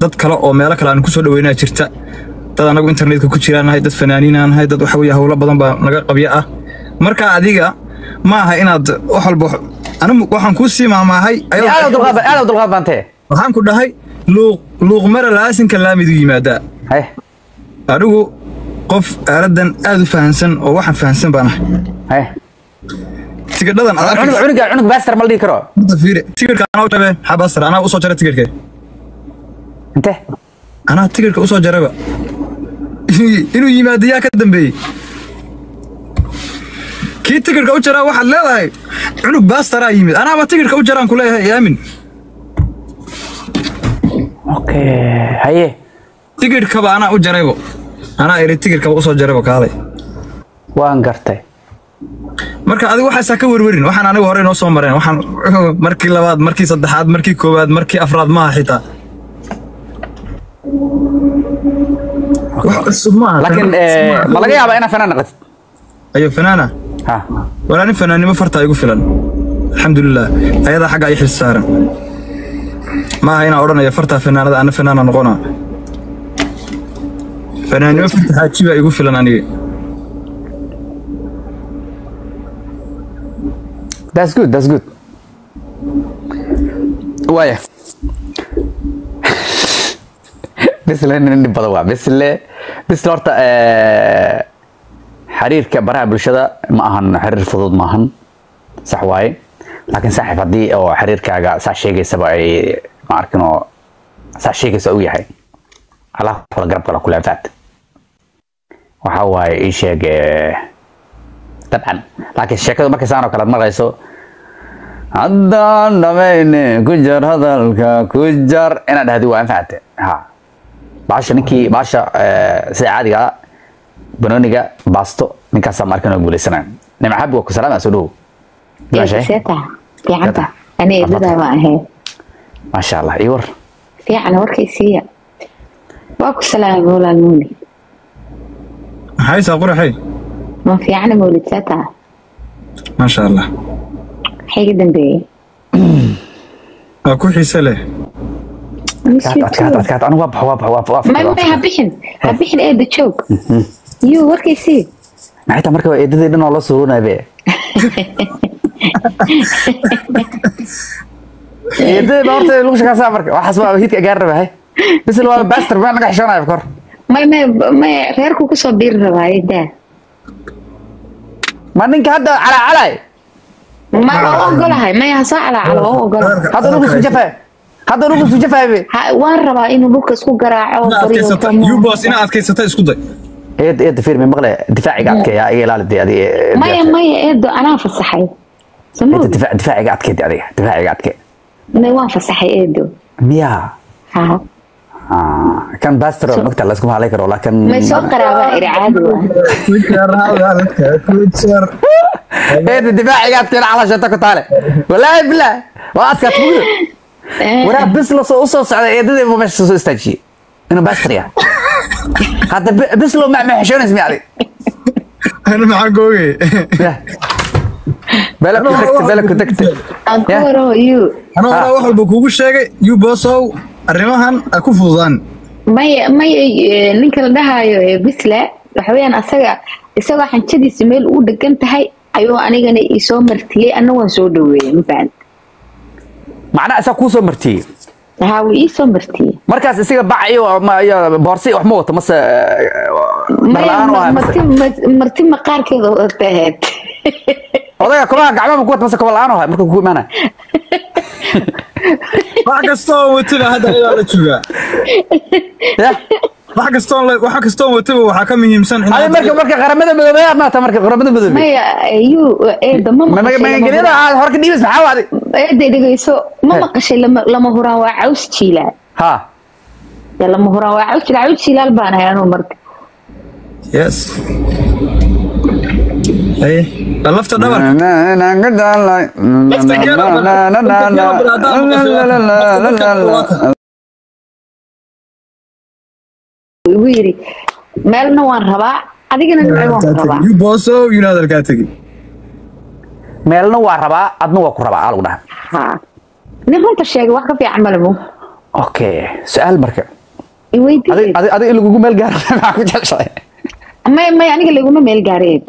dad kale oo meelo kale aan ku soo dhaweynaa jirta. Dad anagu internetka ku jiraan nahay dad fanaaniinaan nahay dad waxa weeye howlo badan baa naga qabya ah. Marka adiga ma aha inaad wax walba anigu waxaan kuu sii maamaahay aad dulqaad baantee. Waxaan ku dhahay luuq luuq mara laasinka laamidu yimaadaa hay anigu qof aaladan aad u fahansan oo waxaan fahansan baan ahay. Hay tigidhadan cunug arkaysa cunug cunug baastar ma la dhihi karo. U jabe xabasar anaa u soo jara tigidhka inte anaa tigidhka u soo jaraba. Inuu yimaado yaa ka dambeeyey. Kii tigidhka u jaraa waxaad leedahay? Cunug baastaraa yimid. Anaaba tigidhka u jaraan ku leeyahay aamin haye. Tigidhkaba anaa u jaraybo. Anaa iri tigidhkaba u soo jaraybo kaalay. Waan gartay. Marka adigu waxaasaa ka werwerin waxaan anigu hore inoo soo mareen. Waxaan markii labaad markii saddexaad markii koowaad markii afraad maaha xitaa laakiin eh, ma laga yaabaa inaad fanaan naqatid ayo fanaana? Ha. Walaa nin fanaannimo fartaa igu filan. Alxamdulilah ayadaa xagga ay xil saaran maaha inaan odhanaya fartaa fanaanada ana fanaana noqona. Fanaannimo farta xaaji baa igu filan aniga that's good that's good. Waaya bisle nin dhib badan waa bisle bisle horta eh, xiriirka baraha bulshada ma ahan xiriir fudud maahan sax waaye. Laakiin saaxiib haddii oo xiriirkaaga saa sheegaysaba ay ma arkin oo saa sheegaysa u yahay. Allah kula garab kala kula faat waxa waaye ii sheeg eh, dabcan. Laakiin sheekadu markay saan oo kale maqlayso haddaan dhamayne ku jar hadalka ku jar inaad dhahdi waa anfacate ha baasha ninkii baasha eh, sida caadiga ah banooniga baasto ninkaasaa markan oo guulaysanaya nimca xabi waa ku salaama soo ahayd maasha allah iyo war. Fiican warkaysiiya waa ku salaamay walaal muuli. Maxaysaa quraxay ma fiicana mawlid seeta maasha allah. Maxay ka dambeeyey. Waa ku xiise leh adkaad adkaad adkaad anigu waa bax waa bax waa bax waa may may bax ha bixin ha bixin eeda joog yuu warkaysii maxay tahay marka eedadii dhan oo la suurunaya be eedadii baa horta lagu shakaasaa marka waxaas waa hidka gaar raba hay bisl waa baster baa naga xishoonaya kor may may may reerku ku soo biiri rabaaye daa ma ninka hadda calaacalay ma u ogolahay may ha soo calaacalo u ogolahay hadda dhulka isku jafay hadda dhulka isku jafay be Ha- waan rabaa inuu dhulka isku garaaco Ina bariyo adkaysata tomo. yubos ina adkaysata isku day eed eed fiir mi maqle difaaciga adkeeya iga ilaali dee adiga maya maya eedo anaa fasaxay Soo eed difaac difaaciga adkeed adiga difaaciga adke may waan fasaxay eedo miya ha Ah, kan bastro nugta la isku halay karo laakiin may soo qaraabaan iri caadi waa eed difaaciga adkeena cala shata ku taale walaahi waraa bis la soo u soo socda eedadii buu meesha soo istaajiyey inuu bastriya hadda bi- bis loo ma ma xishoonays mi adi ana maxaa googe bela ku tagta bela ku tagta aan ku yuu ana horaa wax walba kuugu sheegay. Yubosow arrimahan ha ku fududaan. Maya maya eh, ninka la dhahaayo ee bisla waxa weeyaan asaga isagoo xanjadiisa meel u dhegan tahay ayuu anigana isoo martiyey anna waan soo dhaweeyey ma fahan macnaa isaa kuu soo martiyey haa wuu ii soo martiyey markaas isaga bac iyo ma- iyo boorsi wax ma wato mase marti ma- marti maqaarkeeda wata ahayd odaga kobaha gacmaha ma ku wata mase koba la'aan ahay marka kugu imaanaya wax kastoo wataba hadda ayadaa la joogaa wax kastoo wax kastoo wataba waxaa ka muhiimsan in adi marka marka qaramada midoobey aad maata marka qaramada midoobey maya yuu eeda ma maqashay magangelyada aad hore ka dhiibis maxaa waadi eeda dhegeyso ma maqashay lama lama huraan waa caws jiilaal ha. Dee lama huraan waa caws jiilaal caws jiilaal baan ahay anuu marka. Yes. Lafta dhabarka igu yiri meelna waan rabaa adigana dhinac waan rabaa. Yubosow yuna hadalkaa tegi meelna waa rabaa adna waa ku rabaa aa lagu dhaha haa nin runta sheegay wax ka fiican male mo okay su'aal marka. Iweydii adi adi adi in lagugu meel gaaro maxaa ku jeceshahay. Maya maya aniga laguma meel gaareed.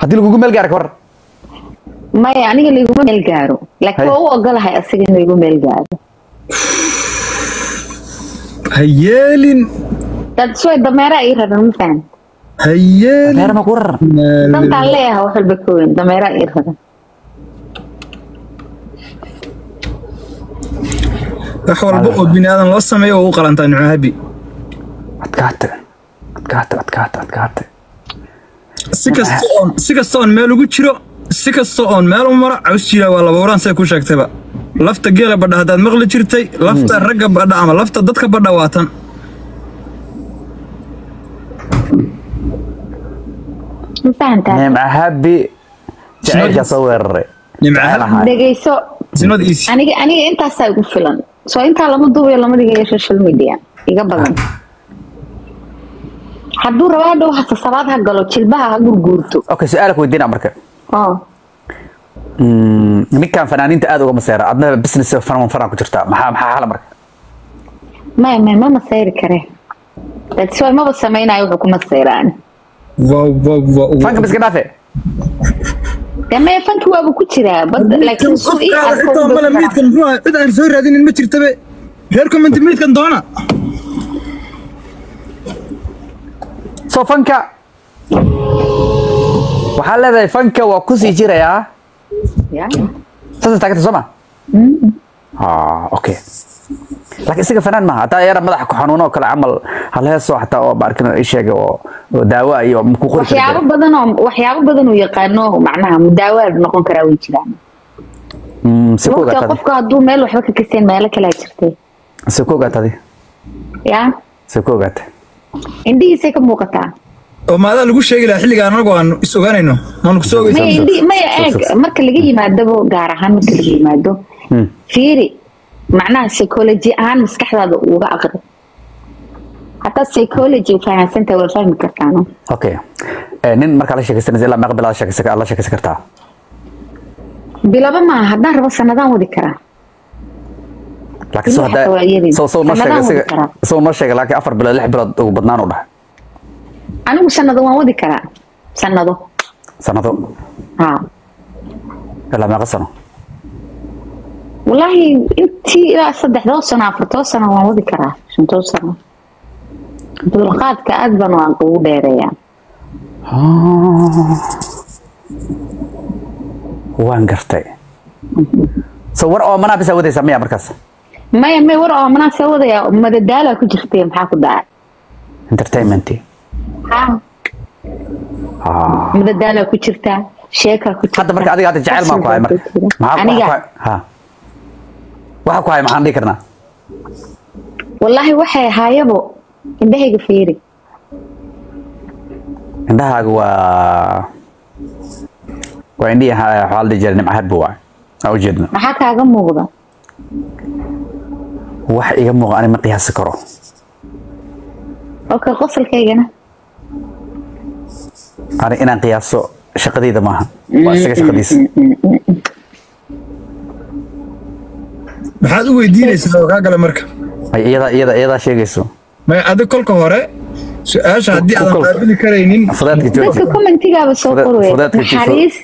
Haddii lagugu meel gaaro ka war. Maya aniga laguma meel gaaro. Laakiin waa u ogolahay asaga in lagu meel gaaro. Ha yeelin dad soo dameeraa ii raran ma fahan ha yeelin beer ma ku raran dantaan leeyahay wax walba ka weyn dameeraa ii raran wax walba oo bini aadan loo sameeyo oo u qalantaa nucaabi adkaate adkaate adkaate adkaate si kasta oon si kasta oon meel ugu jiro si kasta oon meel u maro caws jira waa laba waraan say ku sheegtayba lafta geela badha haddaad maqli jirtay lafta ragga badha ama lafta dadka badha waa tan ma fahantaa nimca habi jacaylkaa soo sinad iisi aniga aniga intaasaa igu filan soo intaa lama duubayo lama dhigayo social media. Iga badan hadduu rabo hadhow hasasabaad ha galo jilbaha ha gurguurto okay su'aal ku weydiina marka ninkan fanaaniinta aad uga maseera adna business faran faran ku jirta maxaa maxaa xala marka maya maya ma masayri kare that's why maba samaynayo wuxuu ku masayraan fanka ma iska dhaafe dame fanka waaba ku jiraa laakiinmiidkan muxuu aha cid aan soo raadinin ma jirtabe reer community miidkan doona soo fanka waxaa leedahay fanka waa ku sii jirayaa? Saasa taaganta soo ma? Ah, okay laakiin isaga fanaan maaha hataa yara madaxa ku xanuuno oo kale camal hal heesoo xataa oo maarkin ii sheegay oo oo daawo iyo ku qori waxyaabo badan oo waxyaabo badan uu yaqaano macnaha mudaawaad noqon karaa way jiraan. Mm, waqtiga qofka hadduu meel waxba ka kaseen meelo kalaa jirtay. Si ku ogaatadi ya? Si ku ogaatay indhihiisay ka muuqataa. Oo maadaa lagu sheegi lahaa xilliga anagu aan is ogaanayno maanu ku soo maya ogeysan indhi maya eeg marka laga yimaadabo gaar ahaan marka laga yimaado. Hmm. fiiri macnaha psychology ahaan maskaxdaada uga aqri. Hataa psychology fahamsanta waa fahmi kartaano okay Eh, nin markaa la sheekaysanaysa ilaa meeqa sheekaysa la sheekaysan kartaa? Bilaba maaha haddaan rabo sanadaan wadi karaa. Noo laakiin afar bilood lix bilood ugu badnaan u dhahay. Anigu sanado waan wadi karaa. Sanado. Sanado? Ilaa meeqa sano wallaahi intii ilaa saddexdoo sano afartoo sano waan wadi karaa shantoo sano dulqaadka aad baan waan ugu dheereeyaa waan gartay so war oo manaa bisa wadaysa miya markaas maya may war oo manaa soo wadaya madadaala ku jirtay maxaa ku dhacay entertainmentii ha Ah. madadaala ku jirtaa sheeka ku jirta hadda marka adiga hadda jecel maa ku hay marka maxaa aniga ha waxa ku hay maxaan dhihi karnaa? Wallaahi waxay ahaayabo indhahayga fiiri. Indhahaaga waa waa indhihii waxaa la dhihi jiray nimca habbi waay. Aa ujeedna maxaa kaaga muuqda? Wax iga muuqa ani ma qiyaasi karo. Okay qosolkaygana ani inaan qiyaaso shaqadayda maaha. Waa isaga shaqadiisa maxaad u weydiinaysaa kaa gale marka? Iyadaa sheegayso. Maya adig kolka hore su'aasha haddii aadan qaabili karaynin. Dadka kommentigaaba soo qorwey naxariis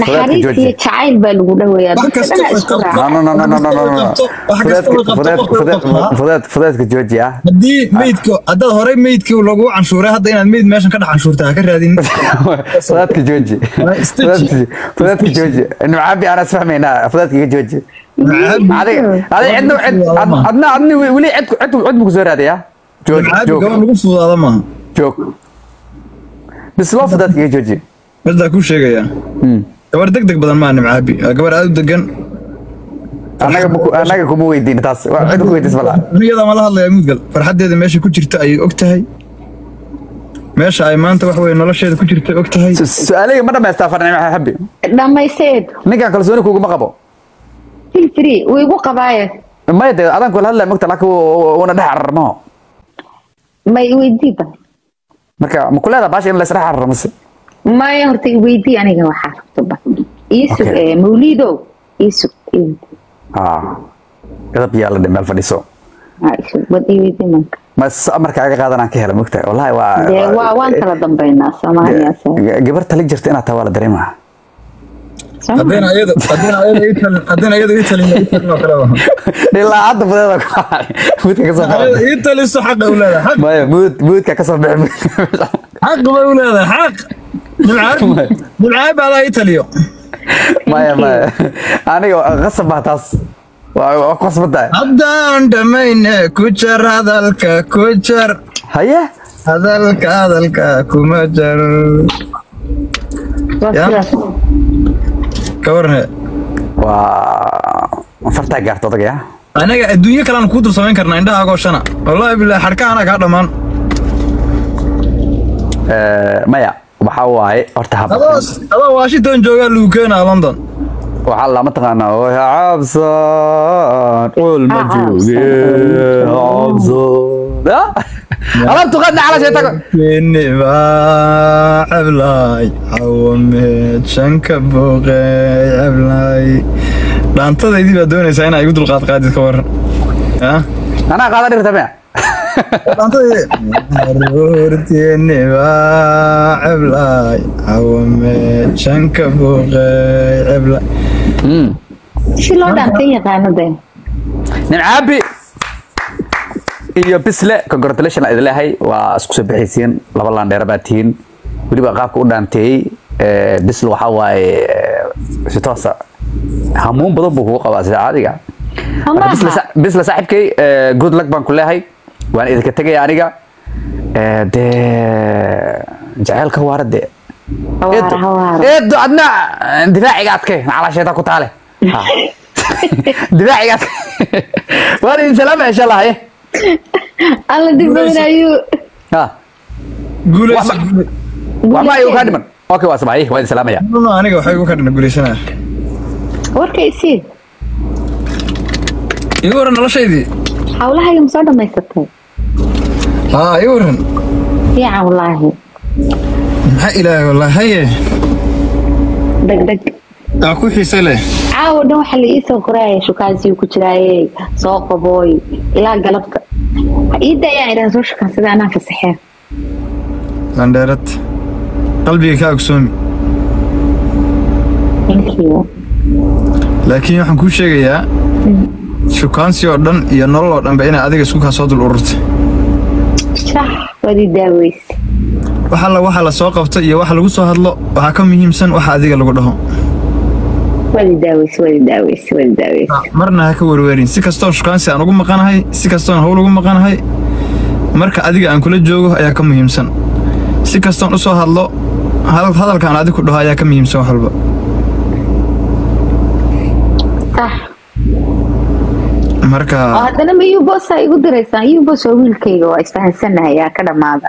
naxariis iyo jacayl baa lagu dhaweeyaa fudeedka jooji ah. Haddii meydka haddaad horey meydkii lagu canshuuray hadda inaad meyd meeshan ka dhex canshuurta ha ka raadin fudeedka jooji. Fudeedka jooji. Nimcaabi aan isfahmaynaa fudeedka iga jooji. Weli cid buu ku soo raadaya joog caabi joog gaban lagu fududaada maaha joog bis loo fudaadka iga jooji middaa kuu sheegayaa gabar deg deg badan maa nimcaabi gabar aad u degan anaga kuma weydiin taas cid ku weydiis bala aniyadaa ma la hadlayaa mudgal farxaddeeda meesha ku jirta ayay og tahay meesha ay maanta wax weye nolosheeda ku jirta og tahay su'aalayga ma dhamaystaa farnimo xabi dhamayseed ninkan kalsooni kuguma qabo wiigu qabaaye. Maya de adaan kula hadlaya magta laakiin dhex cararmaho may weydiiba. Marka ma kuleedaa baasha in laisdhex cararo mise maya horta weydii aniga waxaa rabto iisug mawliidow iisug gadab ah, yaa la meel fadhiso. Marka aga qaadanaan ka hela mogta wallahi waa waan kala dambeynaa soomaaliya gabar tali jirta inaad taa waa la dareemaha haddaan dhammayne ku jar hadalka ku jar haye hadalka hadalka kuma jar waa Ya. sidaas ka warne waa fartaa gaarta odaga ya anaga adduunyo kalean kuu dul samayn karnaa indhahaagoo shana. Wallaahi bilahi xadhkaana kaa dhammaan. Maya waxaa waaye horta hab adoo washington joogaa lagu keenaa london. Waxaa lama taqaanaa cabsan ul ma Ha jooge cabsan? Alaabtu qadna cala shaytago keniba ceblay cawameed shanka booqey ceblay dhaantadaydii baa doonaysaa inaa igu dulqaad qaadid ka waran anaa qaadan dhirta mea dhaantadaydii ceblay cawameed shanka booqey ceblay si loo dhaantay yaqaano de nimcaabi iyo bisle congratulation idin leeyahay waa isku soo bixaysiin laba laandheera baa tihiin. Weliba qaabka u dhaanteeyey eh, bisle waxaa waaye eh, si toosa. Hamuun badan buu kugu qabaa sida caadiga. Bisle saaxiibkay eh, good luck baan ku leeyahay. Waan idinka tegaya aniga. Dee jaceylka waara dee eedo adna difaaciga adke nacalaasheeta ku taale. Ha. difaaciga adke waan idin salaama insha allah alla dibanayu ha guulaysa waxba ayuu kaa dhiman okay waa samaaye waa idin salaamaya aniga waxay igu kadhina guulaysanaya warka isii igu waran noloshaydii hawlahayga ma soo dhamaysatay haa igu waran fiican wallaahi maxaa ilaahay wallaahi haye dhegdheg aa ku xiise leh caawa dhan waxaa la ii soo qoraaya shukaansiyu ku jiraaye soo qabooy ilaa galabta. Iidda ayaan idhaha soo shukaansada anaa fasaxeen landheerad qalbiga kaa ogsoomi laakiin waxaan kuu sheegayaa shukaansi oo dhan iyo nolol oo dhanba inay adiga isku kaa soo dul ururtay. Ii waxa la soo qabto iyo waxa lagu soo hadlo waxaa ka muhiimsan waxa adiga lagu dhaho marna ha ka werwerin si kastoon shukaansi aan ugu maqanahay si kastoon hawl ugu maqanahay marka adiga aan kula joogo ayaa ka muhiimsan. Si kastoon u soo hadlo hadal- hadalkaan adiga ku dhaho ayaa ka muhiimsan wax walba. Marka oo haddana ma yuboosaa igu diraysaan? Yubos waa wiilkayga waa isfahansanahay yaa ka dhammaada.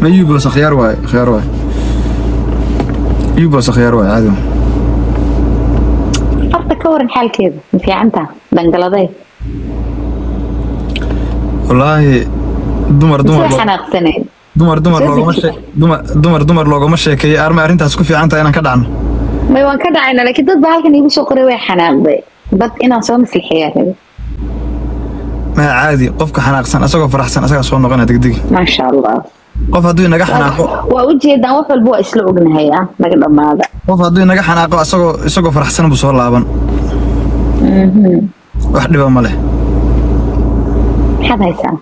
Ma yubos akhyaar waaye akhyaar waaye yubos akhyaar waaye caadi والله دمر دمر دمر دمر لوغو مشي دمر كي ارمى ارين تاسكو في عنتا أنا كدعنا ما يوان كدعنا لكن ضد بهالك إني بشو قري وي حناق بي بط أنا صوم في الحياة ما عادي قفك حناق سن اسوق فرح سن اسوق صوم نغنى دق دق. ما شاء الله. قف هدوي نجح أنا ووجهي دا وفل بو اسلوب نهايه ما قد ما هذا قف هدوي نجح أنا اسوق اسوق فرح سن بصور لابن wax dhiba ma leh. Maxaad haysaa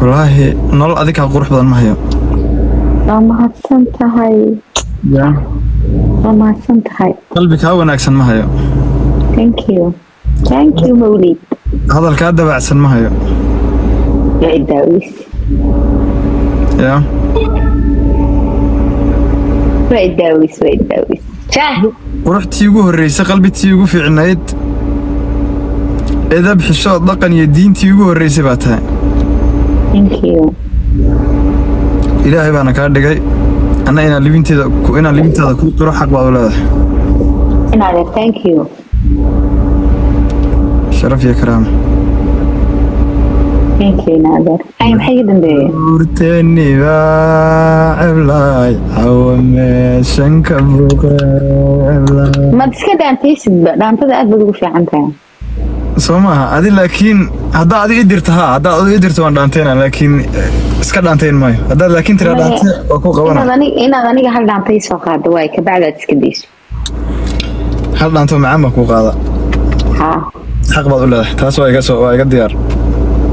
wallaahi nolol adigaa qurux badan ma hayo. Waa mahadsan tahay. Waa mahadsan tahay. Qalbi kaa wanaagsan ma hayo. Thank you. Thank you mawlid. Hadal kaa dabacsan ma hayo. Idaaweys ya waa idaaweys waa quruxtii ugu horreysay qalbitii ugu fiicnayd. Edab xishood dhaqan iyo diintii ugu horreysay baa tahay. Ilaahay baana kaa dhigay. Anna inaan libinteeda ku- inaan libintaada ku qiro xaq baad u leedahay. Inaade thank you. Sharaf iyo karaama thank you inaadeer ay maxay iga dambeeyeen urteeni baa ceblay cawameeshanka buuqe iska dhaantaysidba dhaantada aad baad ugu fiican tahay soo maaha adi laakiin haddaa adi i dirta ha? Haddaa adi i dirta waan dhaantayna laakiin eh, iska dhaantayn maayo haddaad laakiin tiraa dhaante waa ku aniga inaad aniga hal dhaantay soo qaado waay kabacdaad iska dayso hal dhaanto macaan baan kuu qaada xaq baad u leedahay taas waa iga soo waa iga diyaar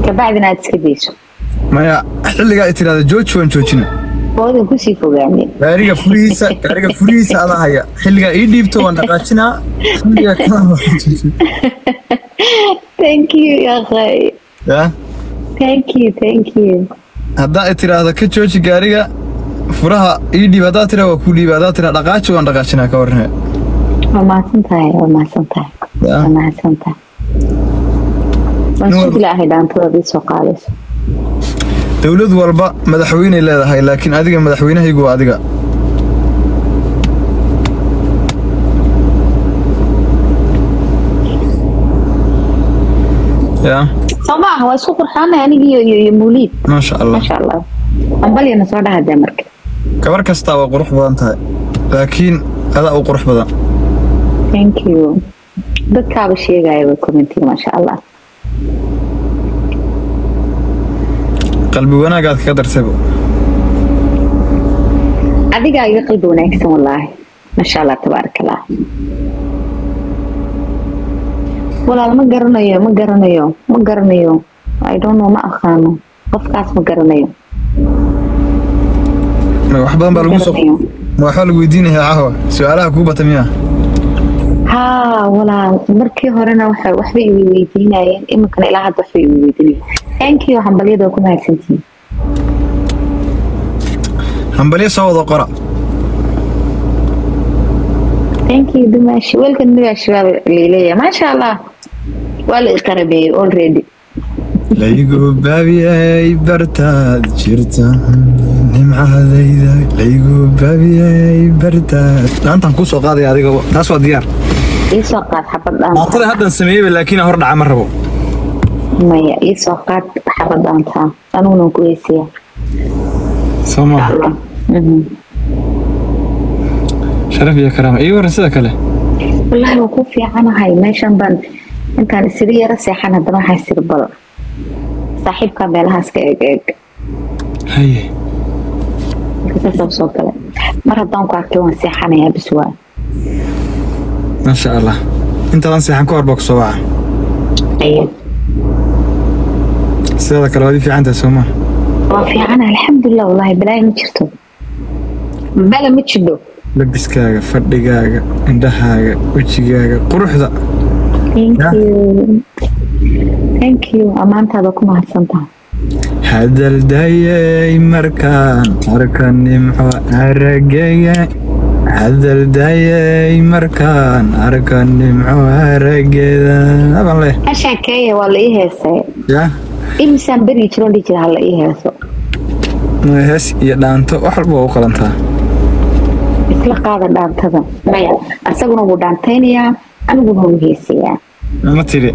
kabacdina aad iska dayso maya xilligaa i tiraahda jooji waan joojina oodan ku sii fogaaneen gaariga furihiisa gaariga furihiisa adaa haya. Xilligaa ii dhiibto waan dhaqaajinaa. Xilliga kalena waan joojina thank you yakhay ya? Thank you thank you. Haddaa i tiraahdo ka jooji gaariga furaha ii dhiib haddaa tiraa waa kuu dhiiba haddaa tiraa dhaqaaji waan dhaqaajinaa ka warrame waa mahadsan tahay waa mahadsan tahay waa mahadsan tahay waan Nin walba- sugi lahay dhaantadaad ii soo qaadayso dowlad walba madaxweyney leedahay laakiin adiga madaxweynahaygu waa adiga. Ya. Soo maaha waa isku qurxoonay aniga iyo muuliid maasha allah ambalyana soo dhahadee marka. Gabar kastaa waa qurux badan tahay laakiin adaa u qurux badan. Thank you. Dadkaaba sheegayaba commentiga maasha allah qalbi wanaagaad kaga dartayba adigaa iga qalbi wanaagsan wallaahi. Maasha allah tabaaraka allah walaal ma garanayo ma garanayo ma garanayo. I don't know ma aqaano. Qofkaas ma garanayo. Wax badan baa lagu soo waxbaa lagu weydiinaya cahwa su'aalaha kuu bata miyaa haa walaal markii horena waxa waxbay iwi weydiinayeen. Iminkana ilaa hadda waxbay iwi weydiinayeen. Thank you hambalyada ku mahadsantihiin hambalyo soo wada qora. Thank you dumaashi. Welkan dumaashi baa la leeyahay. Maasha allah waa la iqarabeeyey already. Laygu baabiyey bartaad jirta nimcadayda laygu baabiyey bartaad. Dhaantaan kuu soo qaadaya adiga. Taas waa diyaar iisoo qaad xabad dhaanta dhaantada haddan sameeyeyba laakiin hor dhaca ma rabo. Maya iisoo qaad xabad dhaantaa anigunan ku heesiya. Soo maaha sharaf iyo karaama. Iyo waran sida kale. Wallaahi waa ku fiicanahay meeshan baan intaan isaga yara seexan haddana waxaa isiri bal saaxiibkaa meelahaas ka eeg eeg haye soo mar haddaan ku arkay waan seexanayaa bis waa maasha allah intaadan seexan ka hor baa ku soo waca Aye. sidaada kale waad ii fiican tahay soo maaha waa fiicana alxamdulilah wallaahi balaayi ma jirto. Bala ma jidho labiskaaga fadhigaaga indhahaaga wejigaaga quruxda. Thank Yeah. you. Thank you. Ammaantaada ku mahadsan tahay hadaldayay markaan arka nimco arageya hadaldayay markaan arka nimco arageeda aban leh hashaan keenya waa la ii heesay ya imisaan beri jiro dhihi jira ha la ii heeso hees iyo dhaanto wax walba waa u qalantaa isla qaada dhaantada maya asaguna wuu dhaantaynayaa aniguna wuu heesayaa ma tiri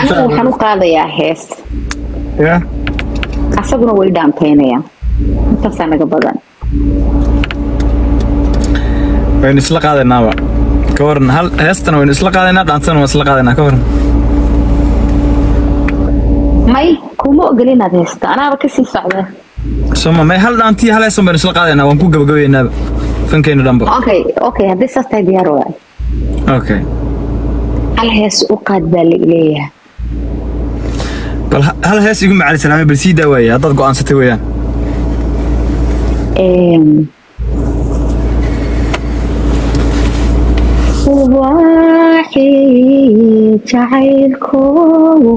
anigu waxaan u qaadayaa hees asaguna way dhaantaynayaa intaasaa naga badan. Waynu isla qaadaynaaba. Ka waran hal heestana waynu isla qaadaynaa dhaantana waan isla qaadaynaa ka waran may kuma ogoli inaad heesto anaaba ka sii socda. Soma may hal dhaantiyo hal heesan baynu isla qaadaynaa waan ku gabagabaynaaba fankeynu dhanba okay okay haddii saas tahay diyaar waay. Okay. Hal hees u qaad baa la ileeyahay bal ha- hal hees igu macali salaamay bal sii daa waaye haddaad go'aansatay weeyaan. Waxay jacaylkoogu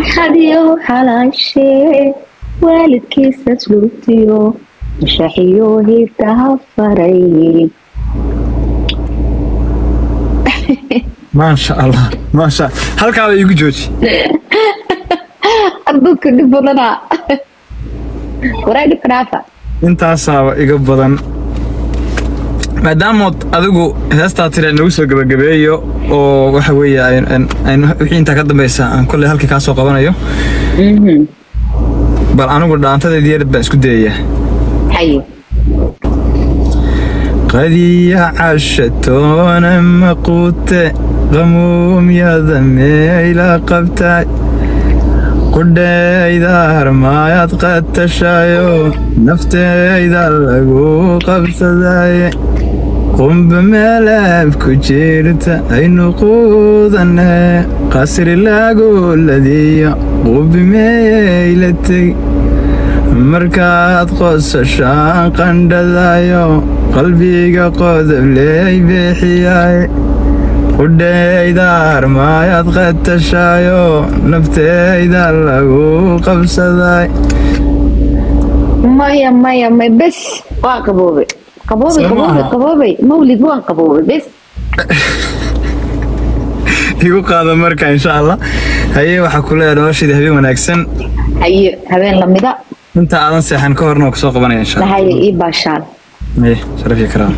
axad iyo xalaashee waalidkiisas lugtiyo mashaxiyo hibtaha faray maasha allah maasha halkaaba iigu jooji adduunka dhib badanaa waraa dhibka dhaafa intaasaaba iga badan maadaamood adigu heestaa tiri nagu soo gebagabeeyo oo waxa weeye wixii intaa ka dambeysa aan kolley halkii kaa soo qabanayo bal anigu dhaantadeedii yarid baan isku dayayaa haye qadiya cashatoona maquute qamuumyada meeyla qabtay qudhayda harmaayaad qatashayo naftayda lagu qabsadaye qumba meelaab ku jirta aynu quudane qasri lagu ladiyo qubi meeyla teg markaad qosashaan qandhadayo qalbiga qodobley bixiyaay qudhayda harmaayaad qatashayo naftayda lagu qabsaday maya maya may bes waa qaboobay qaboobay Soo qaboobay maaha. qaboobay mawlid waan qaboobay bes igu qaada marka insha allah haye waxaa ku leeyahay nolosheeda habeen wanaagsan haye habeen lamida inta aadan seexan ka horna waa ku soo qabanaya insha allah. ii baashaal Maye, sharaf iyo karaam